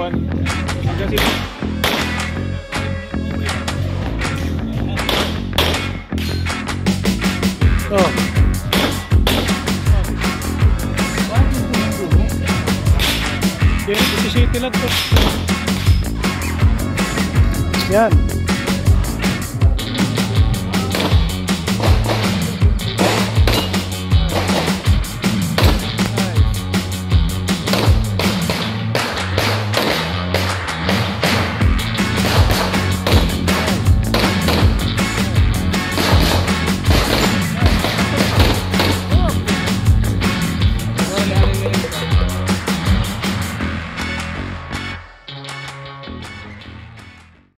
Oh. Yan, City City lang to. Yan.